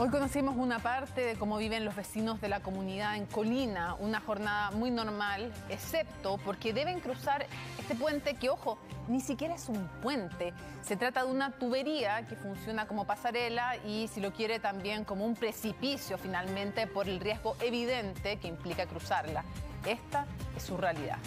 Hoy conocimos una parte de cómo viven los vecinos de la comunidad en Colina, una jornada muy normal, excepto porque deben cruzar este puente que, ojo, ni siquiera es un puente. Se trata de una tubería que funciona como pasarela y, si lo quiere, también como un precipicio finalmente por el riesgo evidente que implica cruzarla. Esta es su realidad.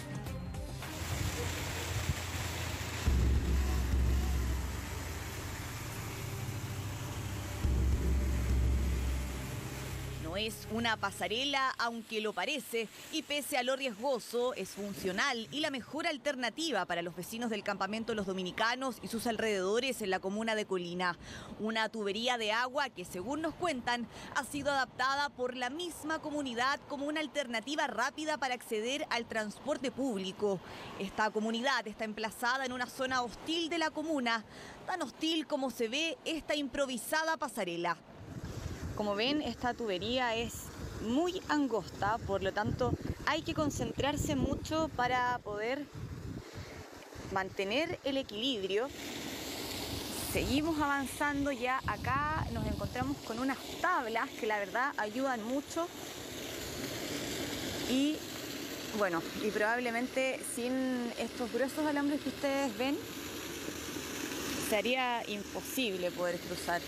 Es una pasarela, aunque lo parece, y pese a lo riesgoso, es funcional y la mejor alternativa para los vecinos del campamento Los Dominicanos y sus alrededores en la comuna de Colina. Una tubería de agua que, según nos cuentan, ha sido adaptada por la misma comunidad como una alternativa rápida para acceder al transporte público. Esta comunidad está emplazada en una zona hostil de la comuna, tan hostil como se ve esta improvisada pasarela. Como ven, esta tubería es muy angosta, por lo tanto hay que concentrarse mucho para poder mantener el equilibrio. Seguimos avanzando ya acá, nos encontramos con unas tablas que la verdad ayudan mucho y bueno, y probablemente sin estos gruesos alambres que ustedes ven, sería imposible poder cruzar.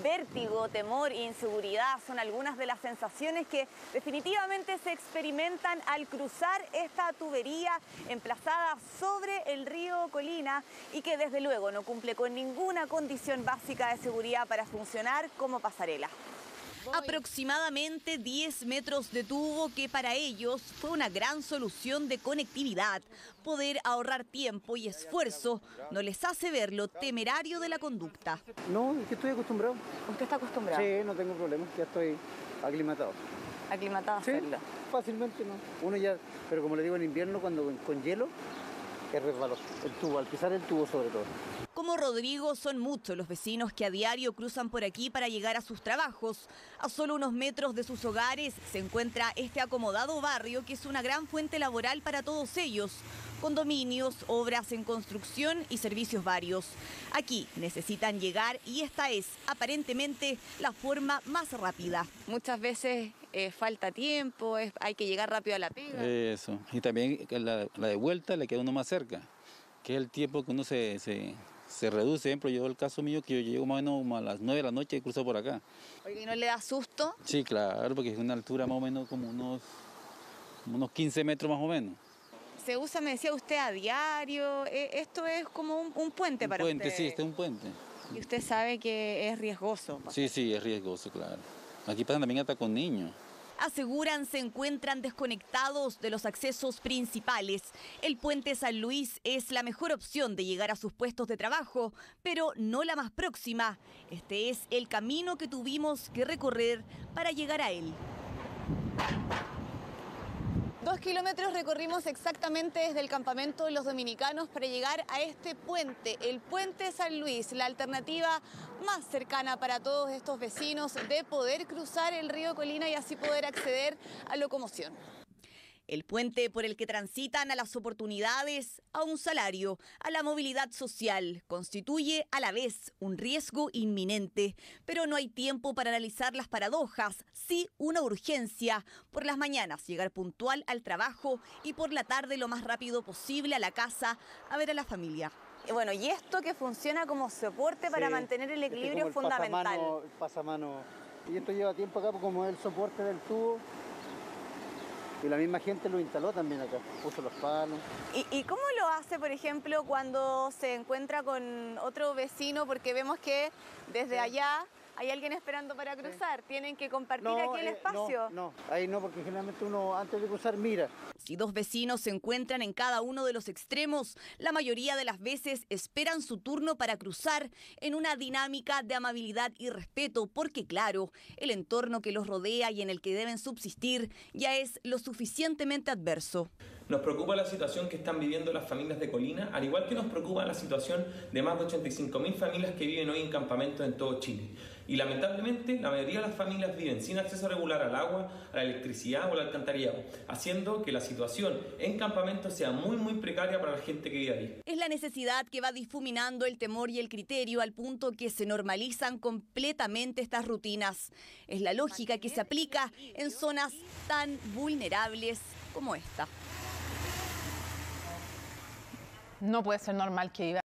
Vértigo, temor inseguridad son algunas de las sensaciones que definitivamente se experimentan al cruzar esta tubería emplazada sobre el río Colina y que desde luego no cumple con ninguna condición básica de seguridad para funcionar como pasarela. Aproximadamente 10 metros de tubo que para ellos fue una gran solución de conectividad. Poder ahorrar tiempo y esfuerzo no les hace ver lo temerario de la conducta. No, es que estoy acostumbrado. ¿Usted está acostumbrado? Sí, no tengo problemas, ya estoy aclimatado. ¿Aclimatado a sí, hacerlo? Fácilmente, ¿no? Uno ya, pero como le digo en invierno, cuando con hielo, es resbaloso. El tubo, al pisar el tubo sobre todo. Como Rodrigo, son muchos los vecinos que a diario cruzan por aquí para llegar a sus trabajos. A solo unos metros de sus hogares se encuentra este acomodado barrio que es una gran fuente laboral para todos ellos. Condominios, obras en construcción y servicios varios. Aquí necesitan llegar y esta es aparentemente la forma más rápida. Muchas veces eh, falta tiempo, hay que llegar rápido a la pega. Eso, y también la, de vuelta le queda uno más cerca, que es el tiempo que uno se se reduce. Por ejemplo, yo el caso mío que yo llego más o menos a las 9 de la noche y cruzo por acá. ¿y no le da susto? Sí, claro, porque es una altura más o menos como unos, unos 15 metros más o menos. Se usa, me decía usted, a diario. E, esto es como un, puente para puente, usted. sí, este es un puente. Y usted sabe que es riesgoso. Sí, sí, es riesgoso, claro. Aquí pasan también hasta con niños aseguran se encuentran desconectados de los accesos principales. El puente San Luis es la mejor opción de llegar a sus puestos de trabajo, pero no la más próxima. Este es el camino que tuvimos que recorrer para llegar a él. Dos kilómetros recorrimos exactamente desde el campamento de los dominicanos para llegar a este puente, el puente San Luis, la alternativa más cercana para todos estos vecinos de poder cruzar el río Colina y así poder acceder a locomoción el puente por el que transitan a las oportunidades, a un salario, a la movilidad social, constituye a la vez un riesgo inminente. Pero no hay tiempo para analizar las paradojas, sí una urgencia. Por las mañanas llegar puntual al trabajo y por la tarde lo más rápido posible a la casa a ver a la familia. Bueno, y esto que funciona como soporte para mantener el este equilibrio es fundamental. Pasamano, Y esto lleva tiempo acá como el soporte del tubo y la misma gente lo instaló también acá, puso los palos. ¿Y, cómo lo hace, por ejemplo, cuando se encuentra con otro vecino? Porque vemos que desde allá hay alguien esperando para cruzar, tienen que compartir aquí el eh, espacio. No, no, ahí no, porque generalmente uno antes de cruzar mira. Si dos vecinos se encuentran en cada uno de los extremos, la mayoría de las veces esperan su turno para cruzar en una dinámica de amabilidad y respeto, porque claro, el entorno que los rodea y en el que deben subsistir ya es lo suficientemente adverso. Nos preocupa la situación que están viviendo las familias de Colina, al igual que nos preocupa la situación de más de 85.000 familias que viven hoy en campamentos en todo Chile. Y lamentablemente la mayoría de las familias viven sin acceso regular al agua, a la electricidad o al alcantarillado, haciendo que la situación en campamentos sea muy muy precaria para la gente que vive ahí. Es la necesidad que va difuminando el temor y el criterio al punto que se normalizan completamente estas rutinas. Es la lógica que se aplica en zonas tan vulnerables como esta. No puede ser normal que viva